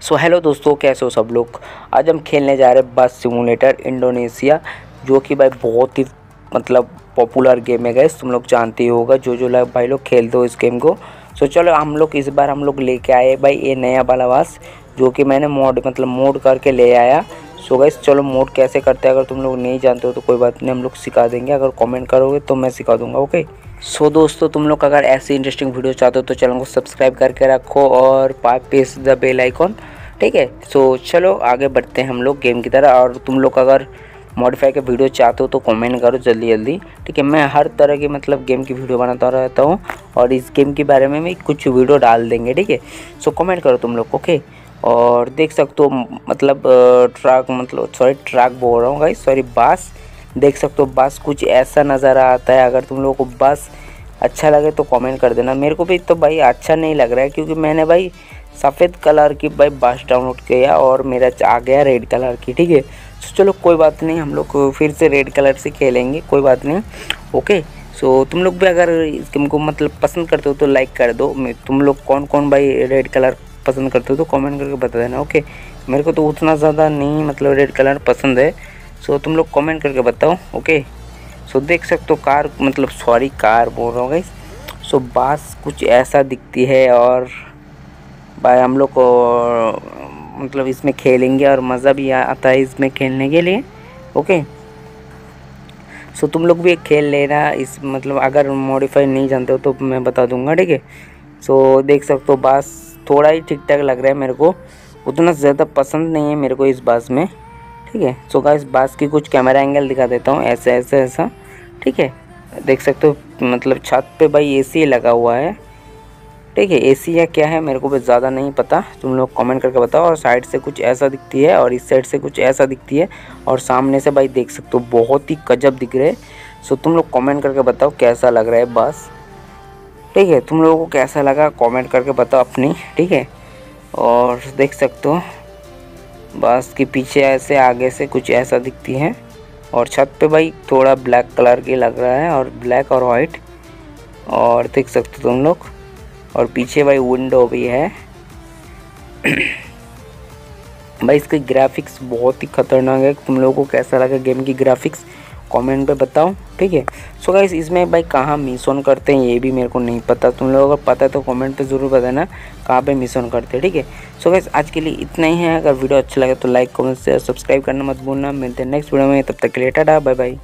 सो so, hello दोस्तों कैसे हो सब लोग? आज हम खेलने जा रहे हैं बस सिमुलेटर इंडोनेशिया जो कि भाई बहुत ही मतलब पॉपुलर गेम है गए तुम लोग जानते ही होगा जो जो भाई लोग खेलते हो इस गेम को। सो so, चलो हम लोग इस बार हम लोग लेके आए भाई ये नया वाला बस जो कि मैंने मोड मतलब मोड करके ले आया। सो गैस चलो मोड कैसे करते हैं? अगर तुम लोग नहीं जानते हो तो कोई बात नहीं हम लोग सिखा देंगे। अगर कमेंट करोगे तो मैं सिखा दूँगा ओके सो so, दोस्तों तुम लोग अगर ऐसी इंटरेस्टिंग वीडियो चाहते हो तो चैनल को सब्सक्राइब करके रखो और पेस द बेल आइकॉन ठीक है? सो so, चलो आगे बढ़ते हैं हम लोग गेम की तरह। और तुम लोग अगर मॉडिफाई के वीडियो चाहते हो तो कमेंट करो जल्दी जल्दी ठीक है? मैं हर तरह की मतलब गेम की वीडियो बनाता रहता हूँ और इस गेम के बारे में भी कुछ वीडियो डाल देंगे ठीक है? सो कमेंट करो तुम लोग ओके और देख सकते हो मतलब ट्रक मतलब सॉरी ट्रक बोल रहा हूँ भाई सॉरी बास देख सकते हो बस कुछ ऐसा नज़र आता है, अगर तुम लोगों को बस अच्छा लगे तो कमेंट कर देना। मेरे को भी तो भाई अच्छा नहीं लग रहा है, क्योंकि मैंने भाई सफ़ेद कलर की भाई बस डाउनलोड किया और मेरा आ गया रेड कलर की, ठीक है? तो चलो, कोई बात नहीं, हम लोग फिर से रेड कलर से खेलेंगे, कोई बात नहीं, ओके? सो तुम लोग भी अगर इस गेम को मतलब पसंद करते हो तो लाइक कर दो। तुम लोग कौन कौन भाई रेड कलर पसंद करते हो तो कमेंट करके बता देना ओके मेरे को तो उतना ज़्यादा नहीं मतलब रेड कलर पसंद है। सो तुम लोग कमेंट करके बताओ ओके सो देख सकते हो कार मतलब सॉरी कार बोल रहा हूँ गाइस सो बास कुछ ऐसा दिखती है और भाई हम लोग को मतलब इसमें खेलेंगे और मज़ा भी आता है इसमें खेलने के लिए ओके सो तुम लोग भी एक खेल लेना, इस मतलब अगर मॉडिफाई नहीं जानते हो तो मैं बता दूँगा, ठीक है? सो देख सकते हो बास थोड़ा ही ठीक ठाक लग रहा है मेरे को। उतना ज़्यादा पसंद नहीं है मेरे को इस बास में, ठीक है? सो गाइस बास की कुछ कैमरा एंगल दिखा देता हूँ, ऐसे ऐसे, ऐसा, ठीक है? देख सकते हो मतलब छत पे भाई एसी लगा हुआ है, ठीक है? एसी या क्या है मेरे को भी ज़्यादा नहीं पता, तुम लोग कमेंट करके बताओ, और साइड से कुछ ऐसा दिखती है, और इस साइड से कुछ ऐसा दिखती है, और सामने से भाई देख सकते हो, बहुत ही गजब दिख रहे सो तुम लोग कमेंट करके बताओ, कैसा लग रहा है बस? ठीक है, तुम लोगों को कैसा लगा? कमेंट करके बताओ अपनी, ठीक है? और देख सकते हो, बस के पीछे ऐसे आगे से कुछ ऐसा दिखती है। और छत पे भाई थोड़ा ब्लैक कलर की लग रहा है, और ब्लैक और वाइट और देख सकते हो तुम लोग, और पीछे भाई विंडो भी है। भाई इसके ग्राफिक्स बहुत ही खतरनाक है। तुम लोगों को कैसा लगा? गेम की ग्राफिक्स कमेंट पे बताओ, ठीक है? सो गाइस इसमें भाई कहाँ मिस ऑन करते हैं, ये भी मेरे को नहीं पता। तुम लोगों को पता है तो कमेंट पे ज़रूर बताना, कहाँ पे ऑन करते हैं, ठीक है? सो गाइस आज के लिए इतना ही है। अगर वीडियो अच्छा लगे तो लाइक कमेंट शेयर सब्सक्राइब करना मत भूलना। मिलते हैं नेक्स्ट वीडियो में। तब तक के लिए, टाटा बाय बाय